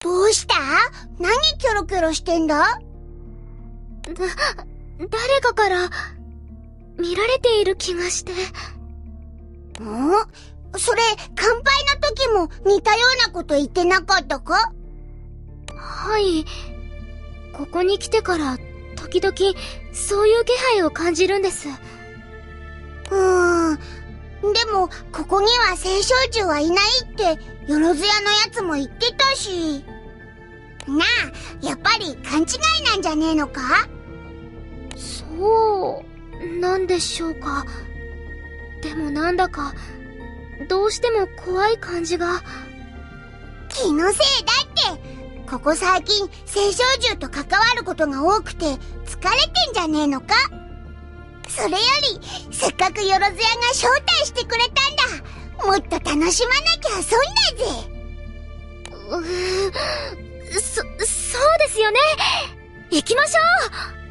どうした？何キョロキョロしてんだ？だ、誰かから見られている気がして。ん？それ、乾杯の時も似たようなこと言ってなかったか？はい。ここに来てから時々そういう気配を感じるんです。うーん。でも、ここには青少獣はいないって、よろずやのやつも言ってたし。なあ、やっぱり勘違いなんじゃねえのか？そう、なんでしょうか。でもなんだか、どうしても怖い感じが。気のせいだって、ここ最近、青少獣と関わることが多くて、疲れてんじゃねえのか？それより、せっかくよろずやが招待してくれたんだ。もっと楽しまなきゃ損だぜ。うー、そ、そうですよね。行きましょう